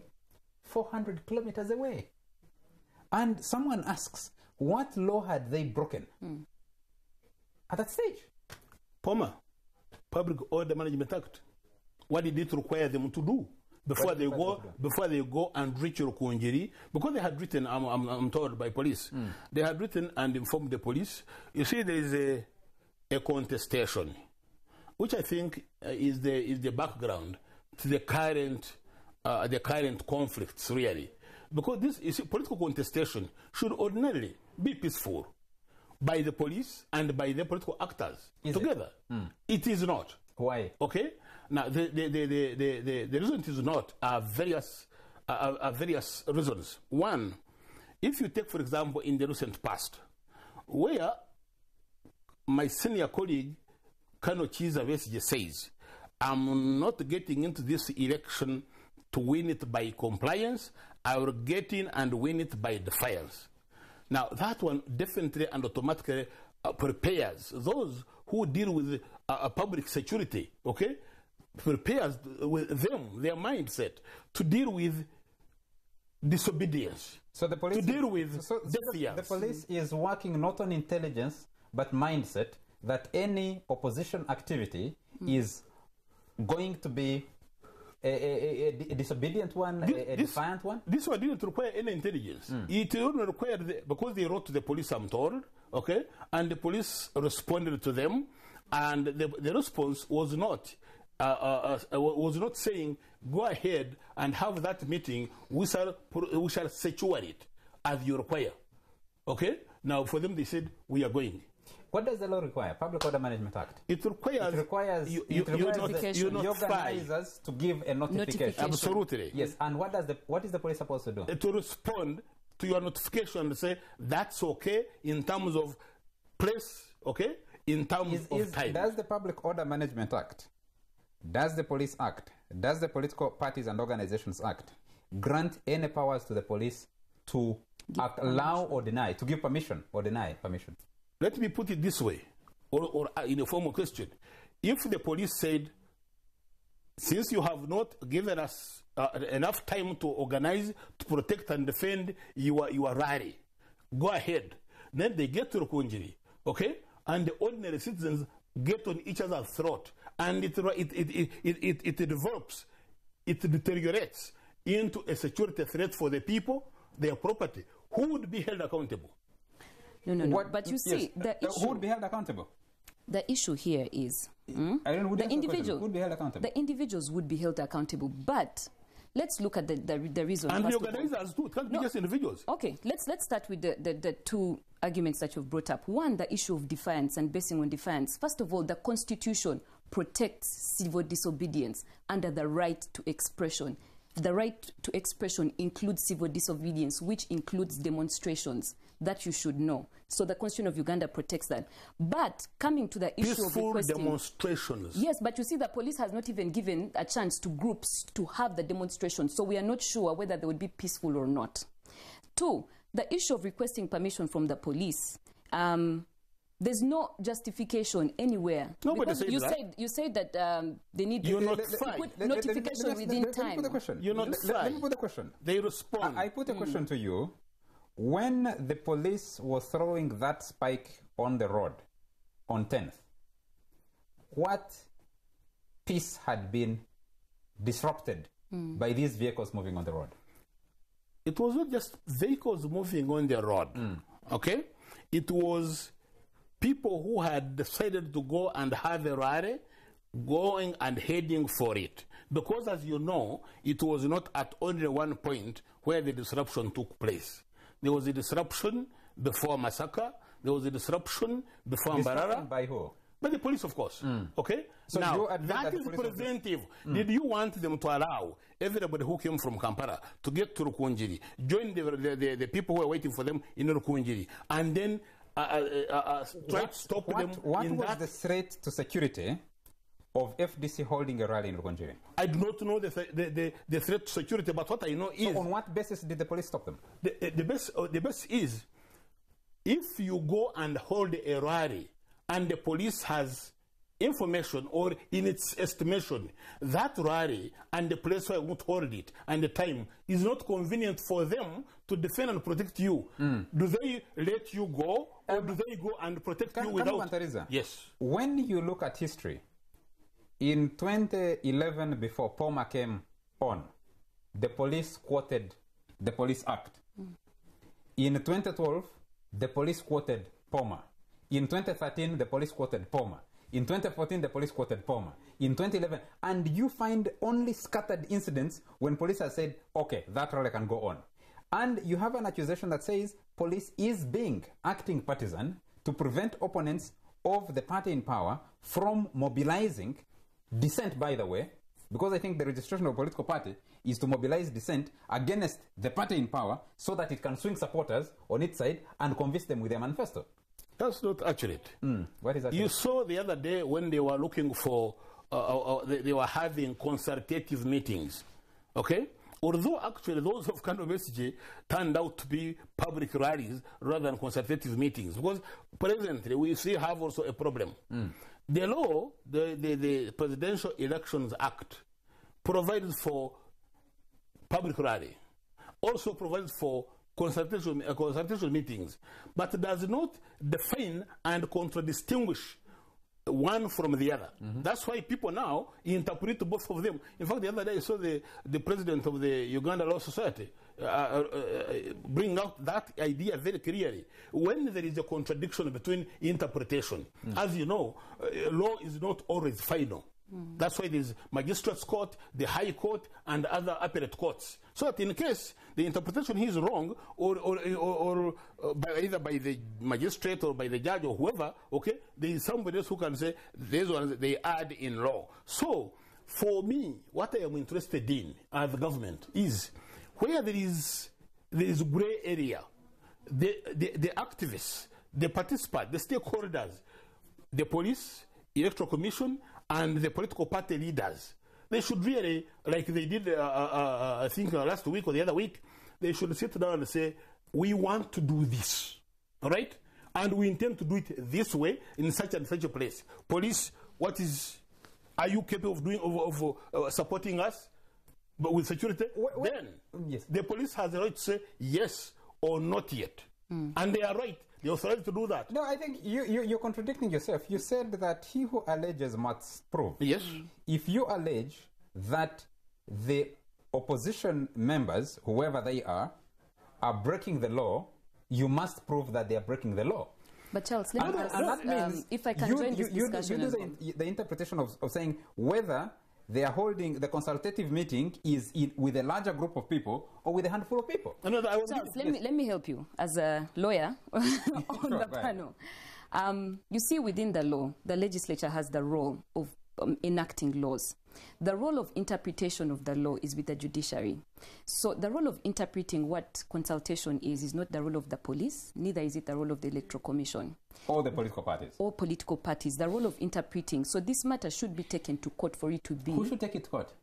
400 kilometers away. And someone asks, what law had they broken at that stage? POMA, Public Order Management Act. What did it require them to do before What they did it require go before they go and reach Rukungiri? Because they had written, I'm, I'm, I'm told by police, Hmm. they had written and informed the police. You see, there is a a contestation, which I think uh, is the is the background to the current uh, the current conflicts really, because this is political contestation should ordinarily be peaceful by the police and by the political actors Is it? together. Hmm. It is not. Why? Okay. Now the the the the the, the, the reason it is not are various are, are various reasons. One, if you take for example in the recent past, where my senior colleague Kano Kizza says, I'm not getting into this election to win it by compliance, I will get in and win it by defiance. Now, that one definitely and automatically uh, prepares those who deal with uh, uh, public security, okay? Prepares with them, their mindset, to deal with disobedience. So the police To deal with so, so defiance. the police is working not on intelligence but mindset that any opposition activity is going to be a, a, a- disobedient one, a, a defiant one. This one didn't require any intelligence. Hmm. It only required the, because they wrote to the police, I'm told, okay, and the police responded to them, and the, the response was not uh, uh, uh, was not saying go ahead and have that meeting. We shall we shall secure it as you require. Okay. Now for them, they said we are going. What does the law require? Public Order Management Act. It requires It requires, you, it you, requires you, not, the, you the organizers to give a notification. Notification. absolutely Yes, and what does the what is the police supposed to do? to respond to your notification and say that's okay in terms of place, okay, in terms Is, of is, time. does the Public Order Management Act, does the Police Act, does the Political Parties and Organizations Act grant any powers to the police to act, allow or deny, to give permission or deny permission? Let me put it this way, or, or uh, in a formal question. If the police said, since you have not given us uh, enough time to organize, to protect and defend your, your rally, go ahead. Then they get to Rukungiri, okay? And the ordinary citizens get on each other's throat. And it, it, it, it, it, it, it develops, it deteriorates into a security threat for the people, their property. Who would be held accountable? No, no, no. What- but you yes, see, the uh, who issue, would be held accountable? the issue here is mm, I don't know. the you answer question? individual. Who would be held accountable? The individuals would be held accountable, but let's look at the the, the reason. And the first of all. organizers too. It can't No. be just individuals. Okay, let's let's start with the, the, the two arguments that you've brought up. One, the issue of defiance and basing on defiance. First of all, the Constitution protects civil disobedience under the right to expression. The right to expression includes civil disobedience, which includes demonstrations. That you should know. So the Constitution of Uganda protects that. But coming to the issue of Peaceful requesting, demonstrations. Yes, but you see, the police has not even given a chance to groups to have the demonstration, so we are not sure whether they would be peaceful or not. Two, the issue of requesting permission from the police. Um, There's no justification anywhere. Nobody Because said you that. said you said that um, they need You're to not to put Let- Let- let- let- notification let me- within let- let me time. put the question. You're not Let- let- let me put the question. They respond. I put a question mm. to you. When the police were throwing that spike on the road on 10th, what peace had been disrupted mm. by these vehicles moving on the road? it was not just vehicles moving on the road. Mm. Okay? It was people who had decided to go and have a rally going and heading for it. Because, as you know, it was not at only one point where the disruption took place. There was a disruption before Masaka, there was a disruption before Mbarara. by who? By the police, of course. Hmm. Okay? So now, that is police of this- preventive. Hmm. Did you want them to allow everybody who came from Kampala to get to Rukungiri, join the, the, the, the people who are waiting for them in Rukungiri, and then uh, uh, uh, uh, try stop what, them what was that? the threat to security of FDC holding a rally in Rukungiri? I do not know the, th- the, the, the threat to security, but what I know is On what basis did the police stop them? the, uh, the, best, uh, the best is if you go and hold a rally and the police has information or in its estimation that rally and the place where you want to hold it and the time is not convenient for them to defend and protect you hmm. do they let you go or do they go and protect Can- you can without Bantariza? yes When you look at history, in 2011, before Poma came on, the police quoted the Police Act. Hmm. In 2012, the police quoted Poma. In 2013, the police quoted Poma. In 2014, the police quoted Poma. In 2011, and you find only scattered incidents when police have said, okay, that rally can go on. And you have an accusation that says police is being acting partisan to prevent opponents of the party in power from mobilizing dissent, by the way, because I think the registration of a political party is to mobilize dissent against the party in power so that it can swing supporters on its side and convince them with their manifesto. That's not accurate Hmm, What is that? You saw the other day when they were looking for, uh, uh, uh, they, they were having consultative meetings. Okay? Although actually those of Kano message turned out to be public rallies rather than consultative meetings. Because presently we see have also a problem. The law, the, the, the Presidential Elections Act, provides for public rally, also provides for consultation, uh, consultation meetings, but does not define and contradistinguish one from the other. That's why people now interpret both of them. In fact, the other day I saw the, the president of the Uganda Law Society uh, uh, uh, bring out that idea very clearly. When there is a contradiction between interpretation, as you know, uh, law is not always final. That's why there's magistrates court, the high court, and other appellate courts. So that in case the interpretation is wrong, or, or, or, or uh, by, either by the magistrate or by the judge or whoever, okay, there is somebody else who can say these ones they add in law. So for me, what I am interested in as the government is where there is there is gray area, the, the, the activists, the participants, the stakeholders, the police, electoral commission, and the political party leaders. They should really, like they did, uh, uh, uh, I think uh, last week or the other week, they should sit down and say, we want to do this, all right? And we intend to do it this way in such and such a place. Police, what is, are you capable of doing, of, of uh, supporting us? But with security, then Yes. the police has the right to say yes or not yet. And they are right. They are right to do that. No, I think you, you, you're contradicting yourself. You said that he who alleges must prove. Yes. If you allege that the opposition members, whoever they are, are breaking the law, you must prove that they are breaking the law. But Charles, let me and ask, that um, if I can you, join you, this you, do- discussion you as do the, the interpretation of, of saying whether they are holding the consultative meeting is in, with a larger group of people or with a handful of people. Another, I was Charles, let me let me help you as a lawyer on Sure, the panel. Um, you see, within the law, the legislature has the role of um, enacting laws. The role of interpretation of the law is with the judiciary. So the role of interpreting what consultation is is not the role of the police, neither is it the role of the electoral commission All the political parties. or political parties. The role of interpreting. So this matter should be taken to court for it to be. Who should take it to court?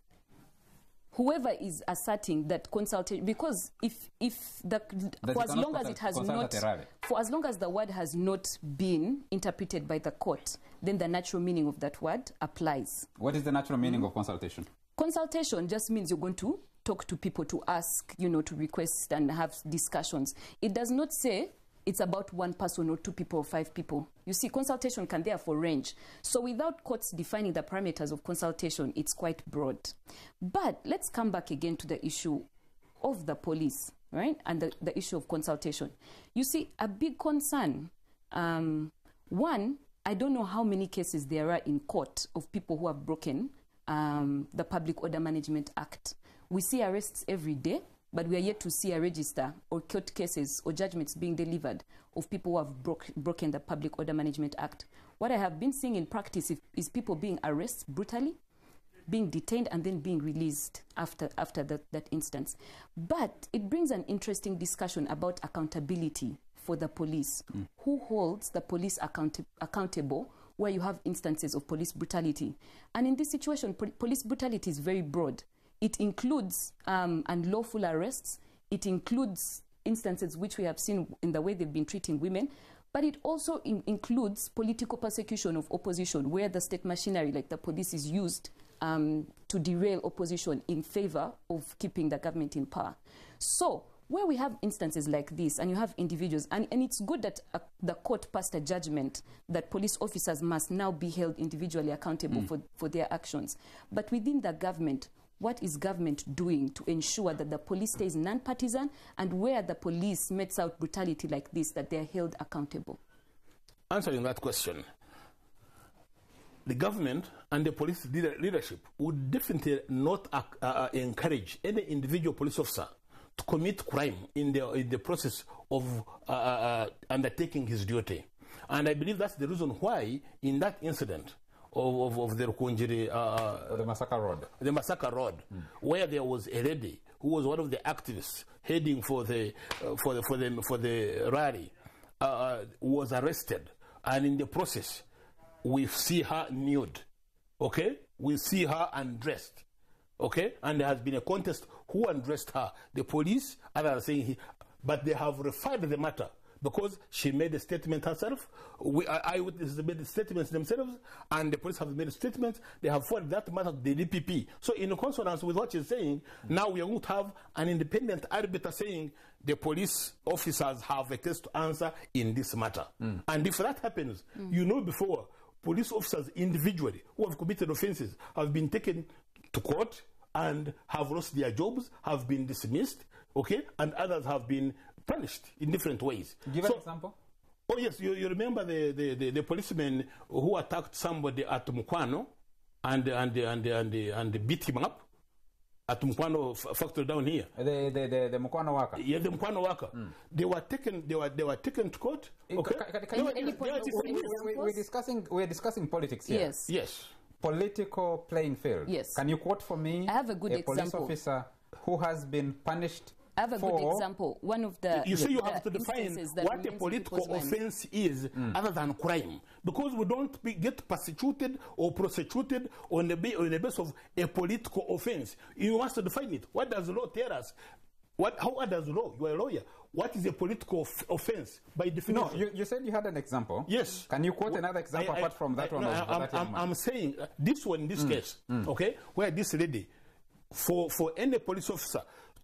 Whoever is asserting that consultation because if if the That for as long as it has not at a rally. for as long as the word has not been interpreted by the court then the natural meaning of that word applies What is the natural meaning of consultation? consultation just means you're going to talk to people to ask you know to request and have discussions it does not say it's about one person or two people or five people. You see consultation can therefore range. So without courts defining the parameters of consultation it's quite broad. But let's come back again to the issue of the police right? And the, the issue of consultation. You see a big concern um, one i don't know how many cases there are in court of people who have broken um, the Public Order Management Act. We see arrests every day, but we are yet to see a register or court cases or judgments being delivered of people who have broke, broken the Public Order Management Act. What I have been seeing in practice is, is people being arrested brutally, being detained, and then being released after, after that, that instance. But it brings an interesting discussion about accountability for the police. Hmm. Who holds the police account- accountable where you have instances of police brutality? And in this situation, pol- police brutality is very broad. It includes um, unlawful arrests, it includes instances which we have seen in the way they've been treating women, but it also in- includes political persecution of opposition, where the state machinery, like the police, is used um, to derail opposition in favor of keeping the government in power. So, where we have instances like this, and you have individuals, and, and it's good that uh, the court passed a judgment that police officers must now be held individually accountable for, for their actions. But within the government, what is government doing to ensure that the police stays non-partisan and where the police metes out brutality like this, that they're held accountable? answering that question, the government and the police leader, leadership would definitely not uh, uh, encourage any individual police officer to commit crime in the, in the process of uh, uh, undertaking his duty. And I believe that's the reason why, in that incident of, of, of the Rukungiri, uh, The Masaka Road. the Masaka road, where there was a lady who was one of the activists heading for the uh, for the for the for the rally, uh, was arrested, and in the process, we see her nude. Okay, we see her undressed. Okay, and there has been a contest who undressed her. The police, others are saying, he, but they have refined the matter because she made a statement herself. We, I- eyewitnesses made statements themselves, and the police have made statements. They have forwarded that matter to the DPP. So, in consonance with what you're saying, now we are going to have an independent arbiter saying the police officers have a case to answer in this matter. Mm. And if that happens, mm. you know before, police officers individually who have committed offenses have been taken to court and have lost their jobs, have been dismissed, okay, and others have been punished in different ways. Give So- an example. Oh yes, you, you remember the, the, the, the policeman who attacked somebody at Mukwano and and and and, and beat him up at Mukwano f- factory down here. The, the, the, the Mukwano worker. Yeah, the Mukwano worker. Hmm. They were taken. They were they were taken to court. Eh, okay. Ca- ca- ca- were- any point were We, we, discussing we're discussing politics here. Yes. Yes. Political playing field. Yes. Can you quote for me I have a good police example. officer who has been punished I have a for good example. One of the You see, you have to define instances that what a political people's mind. offense is other than crime. Because we don't be, get persecuted or prosecuted on the, ba- on the basis of a political offense. You must define it. What does the law tell us? What, how does the law? You are a lawyer. What is a political f- offense by definition? No, you, you said you had an example. Yes. Can you quote Well, another example I- I- apart from that I- one? no, of I'm, that I'm. I'm saying uh, this one, in this case, okay, where this lady, for, for any police officer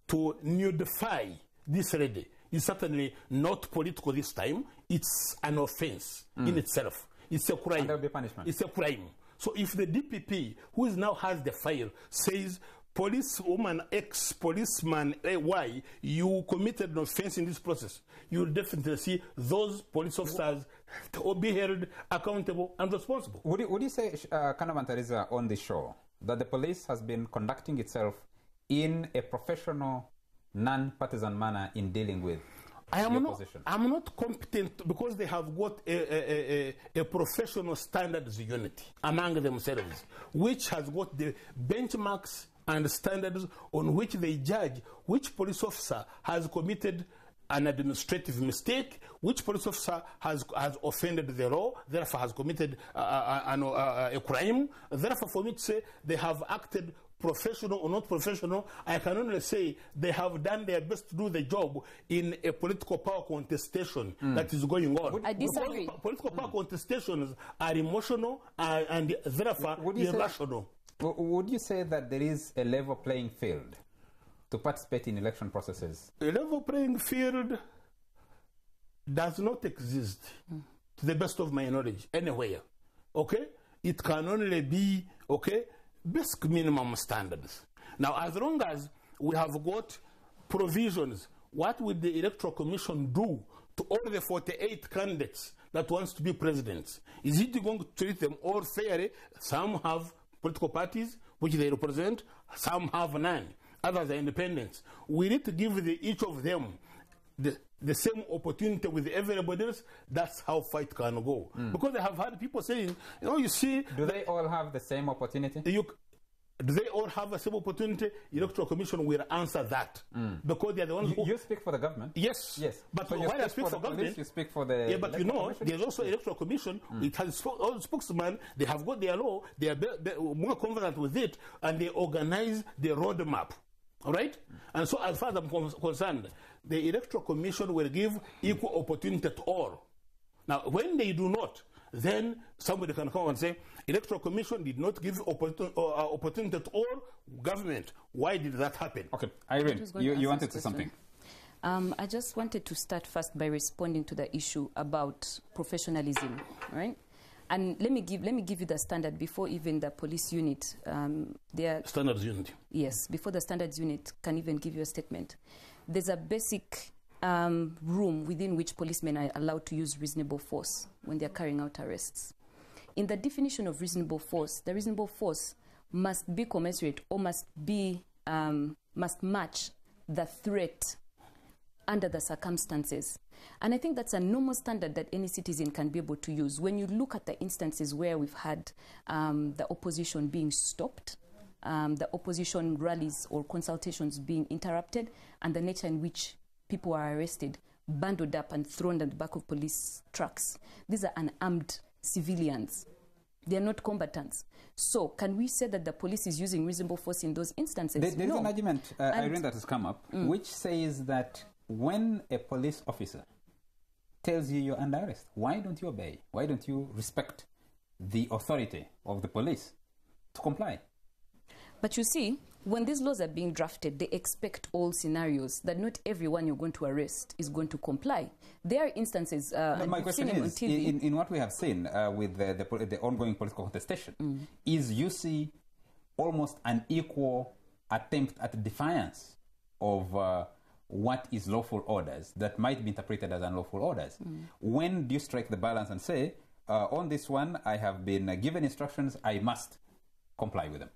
to nudify this lady is certainly not political this time. It's an offense in itself. It's a crime. And there'll be punishment. It's a crime. So if the DPP, who is now has the file, says policewoman X, policeman Y, you committed an offense in this process, you'll definitely see those police officers to be held accountable and responsible. Would you, would you say, uh, Kano Bantariza, on the show, that the police has been conducting itself in a professional, non-partisan manner in dealing with I am not. opposition? I'm not competent because they have got a, a, a, a professional standards unit among themselves, which has got the benchmarks and standards on which they judge which police officer has committed an administrative mistake, which police officer has, has offended the law, therefore has committed uh, uh, uh, uh, a crime. Therefore, for me to say they have acted professional or not professional, I can only say they have done their best to do the job in a political power contestation that is going on. I disagree. Because Political power contestations are emotional uh, and therefore Would you say- irrational. W- would you say that there is a level playing field to participate in election processes? A level playing field does not exist, to the best of my knowledge, anywhere. Okay? It can only be, okay, basic minimum standards. Now, as long as we have got provisions, what will the Electoral Commission do to all the 48 candidates that wants to be presidents? Is it going to treat them all fairly? Some have political parties which they represent, some have none, others are independents. We need to give the, each of them the, the same opportunity with everybody else. That's how fight can go. Hmm. Because I have had people saying, you know, you see, Do they all have the same opportunity? you, do they all have the same opportunity? Electoral Commission will answer that hmm. because they are the ones You, who. you speak for the government. Yes, Yes. But So you when I speak for for, the police, government, you speak for the yeah, but you know, Commission? there's also electoral commission. Hmm. It has all spokesman. They have got their law. They are more confident with it, and they organize the roadmap. All right. And so, as far as I'm concerned, the electoral commission will give equal opportunity to all. Now, when they do not, then somebody can come and say, electoral commission did not give opportun- uh, opportunity to all government. Why did that happen? Okay, Irene, was you, you wanted to say something. Um, I just wanted to start first by responding to the issue about professionalism, right? And let me give let me give you the standard before even the police unit. Um, there, Standards unit. yes, before the standards unit can even give you a statement. There's a basic um, room within which policemen are allowed to use reasonable force when they are carrying out arrests. In the definition of reasonable force, the reasonable force must be commensurate or must be um, must match the threat under the circumstances. And I think that's a normal standard that any citizen can be able to use. When you look at the instances where we've had um, the opposition being stopped, um, the opposition rallies or consultations being interrupted, and the nature in which people are arrested, bundled up, and thrown at the back of police trucks. These are unarmed civilians. They are not combatants. So, can we say that the police is using reasonable force in those instances? There, there's no. an argument, uh, Irene, that has come up, which says that when a police officer tells you you're under arrest, why don't you obey? Why don't you respect the authority of the police to comply? But you see, when these laws are being drafted, they expect all scenarios that not everyone you're going to arrest is going to comply. There are instances, uh, No, my question seen it on is, in, in what we have seen uh, with the, the, the ongoing political contestation, Mm. is you see almost an equal attempt at defiance of uh, what is lawful orders that might be interpreted as unlawful orders. Mm. When do you strike the balance and say, uh, on this one, I have been uh, given instructions, I must comply with them?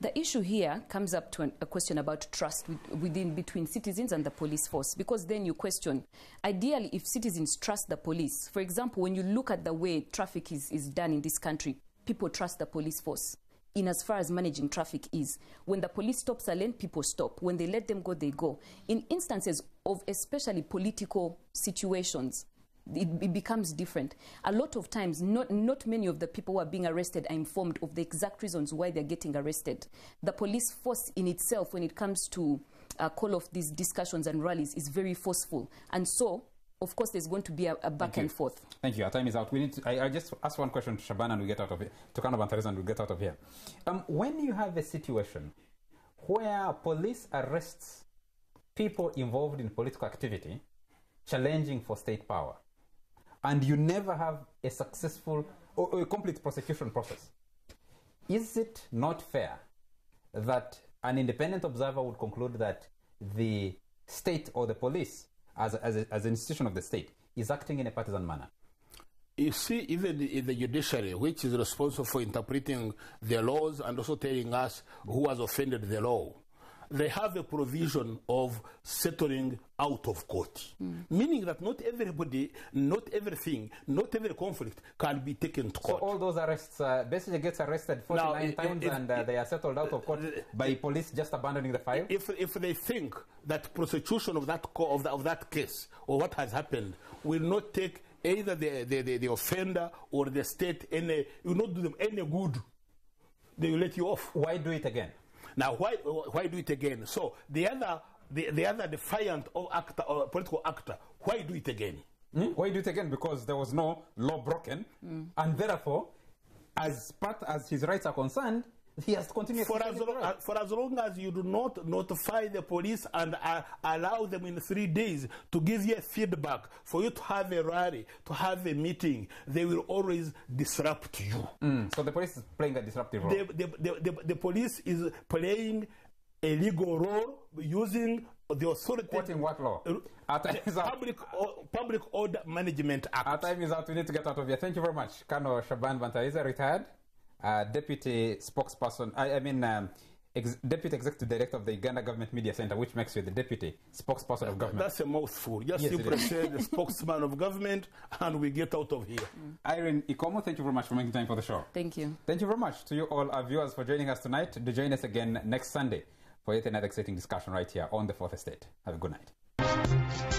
The issue here comes up to an, a question about trust within between citizens and the police force, because then you question. Ideally, if citizens trust the police, for example, when you look at the way traffic is, is done in this country, people trust the police force. In as far as managing traffic is, when the police stops a lane, people stop. When they let them go, they go. In instances of especially political situations, it, it becomes different. A lot of times, not, not many of the people who are being arrested are informed of the exact reasons why they're getting arrested. The police force in itself, when it comes to uh, call off these discussions and rallies, is very forceful. And so, of course, there's going to be a, a back and forth. Thank you. Our time is out. We need to, I, I just ask one question to Shaban and we get out of here. To Kano and we get out of here. Um, when you have a situation where police arrests people involved in political activity, challenging for state power, and you never have a successful or, or a complete prosecution process, is it not fair that an independent observer would conclude that the state or the police, as, as, as an institution of the state, is acting in a partisan manner? You see, even the, the judiciary, which is responsible for interpreting the laws and also telling us who has offended the law, they have a provision of settling out of court. Meaning that not everybody, not everything, not every conflict can be taken to court. So all those arrests, uh, basically gets arrested 49 Now, if- times if- and uh, they are settled out of court by police just abandoning the file? if, if they think that prosecution of that, co- of, that, of that case or what has happened will not take either the, the, the, the offender or the state any, will not do them any good, they will let you off. Why do it again? Now, why why do it again? So the other the, the other defiant or actor or political actor, why do it again? Hmm? Why do it again? Because there was no law broken, and therefore, as part as his rights are concerned, he has to continue. For as, long, uh, for as long as you do not notify the police and uh, allow them in three days to give you a feedback, for you to have a rally, to have a meeting, they will always disrupt you. Mm, so the police is playing a disruptive role. The, the, the, the, the police is playing a legal role using the authority. Quoting what law? Uh, Our time is out. Public, o- Public Order Management Act. Our time is out. We need to get out of here. Thank you very much. Kano Shaban Bantariza, retired uh, deputy spokesperson. I, I mean, um, ex- deputy executive director of the Uganda Government Media Center, which makes you the deputy spokesperson of government. That's a mouthful. Just Yes, it simply say the spokesman of government and we get out of here. Irene Ikomu, thank you very much for making time for the show. Thank you. Thank you very much to you all our viewers for joining us tonight. Do join us again next Sunday for yet another exciting discussion right here on the Fourth Estate. Have a good night.